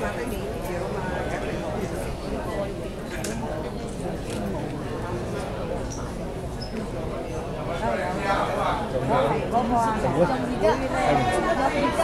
發揮面子啊嘛，梗係好人先應該嘅。係嗰個啊，中意得，有幾得？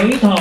Túi thờ.